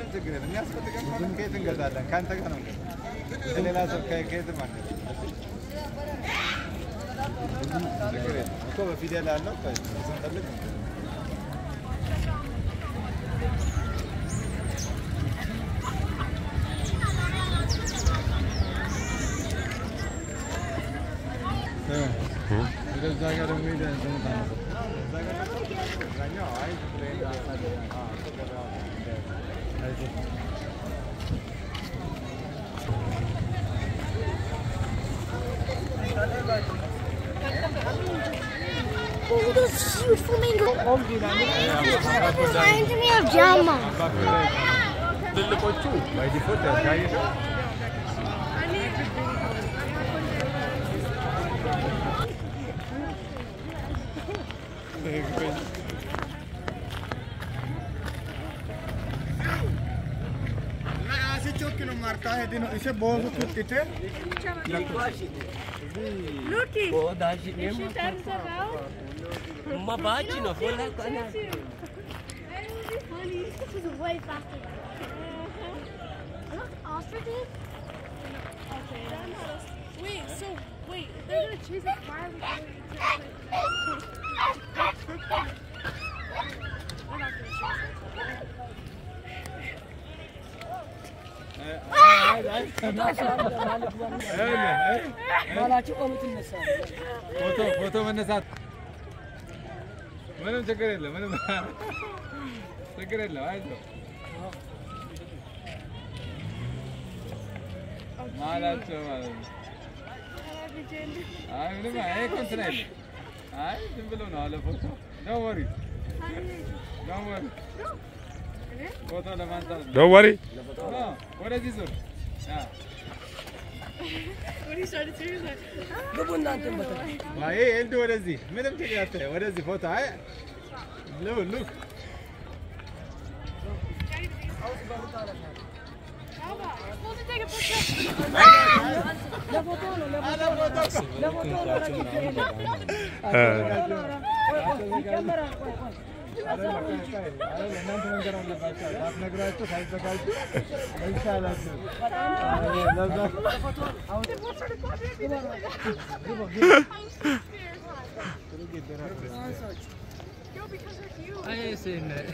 ምንም ችግር የለም። የሚያስፈልገን ከሆነ ከየት እንገዛለን? ከአንተ ጋር ነው እንገዛለን። ከሌላ ሰው ከ- ከየትም አንገዛም። ችግር የለም እኮ በፊደል አለው ቆይ፣ ስንፈልግ እንገዛለን። ወደዛ ጋር ደግሞ ሄደህ እንትን ታነሳው። Oh, those huge flamingos. That reminds me of Jama. Thank you. Okkinu martaa hedino ise boosu kuttite Luki, dashi if ne she turns around, ma baci no fola kana. That would be funny. This is way faster. Look, ostriches. okay. Wait, so wait, they're gonna chase us, why are we going into ፎቶ መነሳት ምንም ችግር የለም። ምንም ችግር የለም። አይዞህ ማላቸው ማለት ነው። አይ ምንም አይ እኮ እንትን አይልም። አይ ዝም ብሎ ነው አለ ፎቶ ዶንት ወሪ ዶንት ወሪ Don't worry. No. What is this one? Yeah. when he started serious, like, ah, hey, Eldo, what is it? Madam, take it out there. What is the photo? No, look. لا فوتو لا فوتو لا فوتو لا فوتو I ain't seen that.